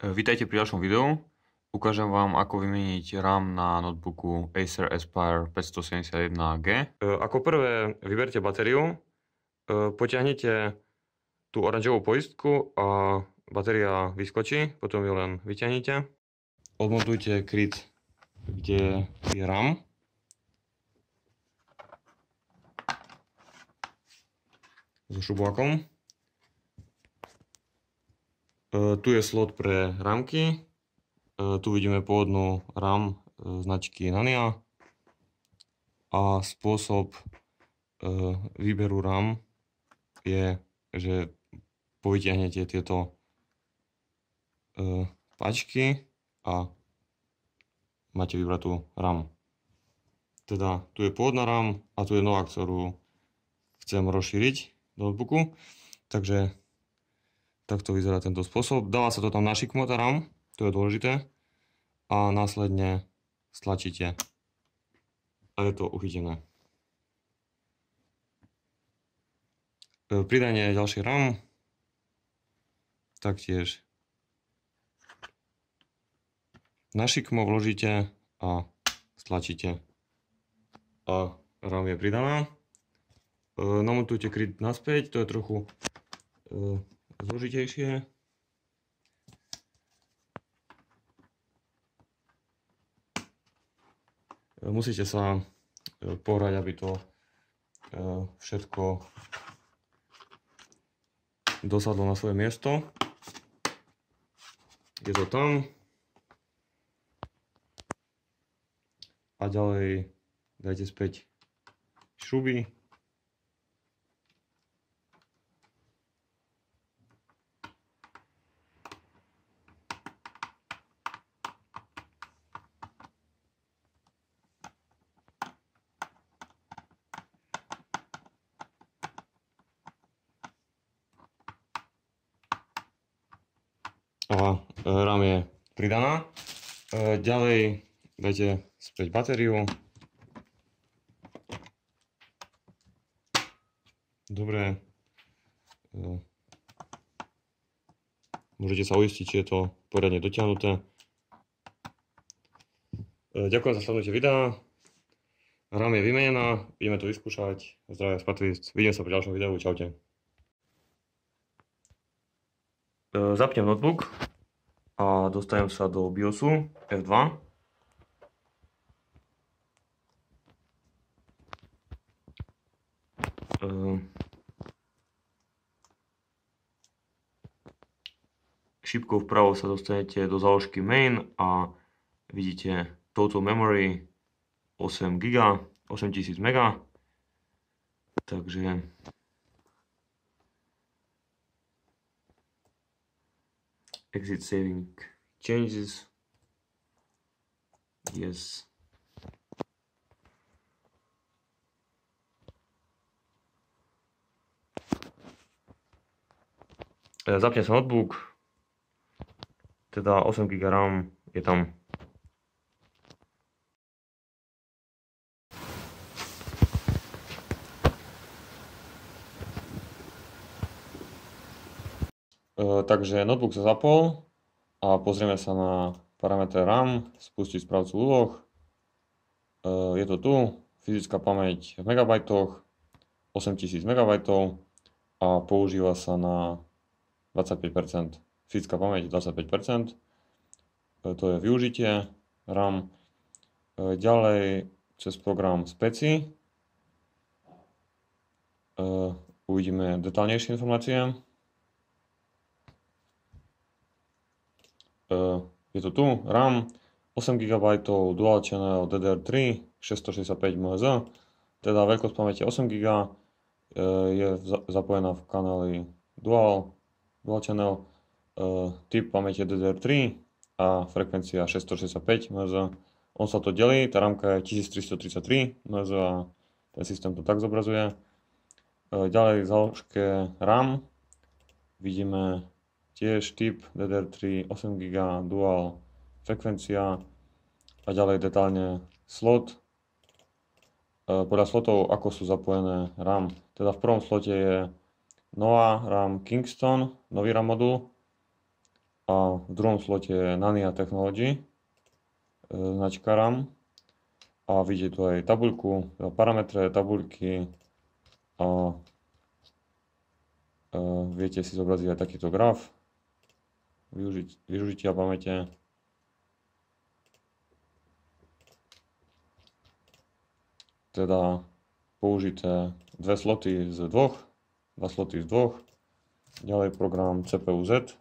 Vítajte pri ďalšom videu. Ukážem vám, ako vymeniť RAM na notebooku Acer Aspire 571G. E, ako prvé vyberte batériu, e, potiahnete tú oranžovú poistku a batéria vyskočí, potom ju len vyťahnite. Odmontujte kryt, kde je RAM. So šubovakom. E, tu je slot pre rámky. E, tu vidíme pôvodnú RAM e, značky Nania. A spôsob výberu RAM je, že povytiahnete tieto pačky a máte vybratú RAM. Teda tu je pôvodná RAM a tu je nová, ktorú chcem rozšíriť do notebooku. Takže Takto vyzerá tento spôsob. Dáva sa to tam na šikmotaram, to je dôležité. A následne stlačíte a je to uchytené. E, pridanie ďalších RAM taktiež na šikmo vložíte a stlačíte a RAM je pridaná. E, namontujte kryt naspäť, to je trochu e, zložitejšie. Musíte sa e, pohrať, aby to e, všetko dosadlo na svoje miesto. Je to tam. A ďalej dajte späť šruby. A e, RAM je pridaná. E, ďalej dajte späť batériu. Dobre. E, môžete sa uistiť, či je to poriadne dotiahnuté. Ďakujem za slednutie videa. RAM je vymenená, ideme to vyskúšať. Zdravia z Patríc. Vidím sa pri ďalšom videu. Čaute. Zapnem notebook a dostanem sa do BIOSu F2. Šipkou vpravo sa dostanete do záložky main a vidíte total memory 8 GB, 8000 MB. Takže exit saving changes. Yes. E, zapne sa notebook. Teda 8 GB RAM je tam takže notebook sa zapol a pozrieme sa na parametre RAM, spustiť správcu úloh. E, je to tu, fyzická pamäť v megabajtoch, 8000 MB a používa sa na 25%. Fyzická pamäť 25%. E, to je využitie RAM. Ďalej cez program Speci uvidíme detálnejšie informácie. Je to tu, RAM 8 GB, Dual Channel DDR3, 665 mHz, teda veľkosť pamäti 8 GB, e, je zapojená v kanáli Dual, Dual Channel, e, typ pamäti DDR3 a frekvencia 665 mHz. On sa to delí, tá rámka je 1333 mHz a ten systém to tak zobrazuje. Ďalej v záložke RAM vidíme tiež typ DDR3 8 GB dual frekvencia a ďalej detálne slot. E, podľa slotov, ako sú zapojené RAM. Teda v prvom slote je nová RAM Kingston, nový RAM modul a v druhom slote je Nania Technology, e, značka RAM a vidíte tu aj tabuľku, teda parametre tabuľky a viete si zobraziť aj takýto graf využitia pamäte. Teda použité dve sloty z dvoch, dva sloty z dvoch, ďalej program CPU-Z,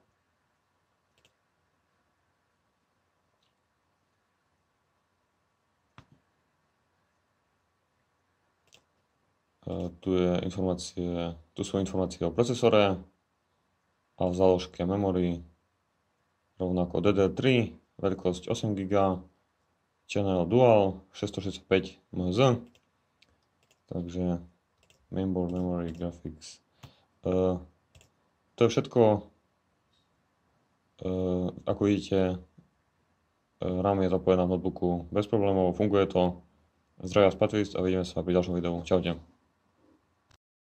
tu, je informácie, tu sú informácie o procesore a v záložke memory rovnako DDR3, veľkosť 8 GB, channel dual 665 MZ, takže mainboard memory graphics. Uh, to je všetko, uh, ako vidíte, uh, RAM je zapojená v notebooku bez problémov, funguje to. Zdravia z a vidíme sa pri ďalšom videu. Čaute.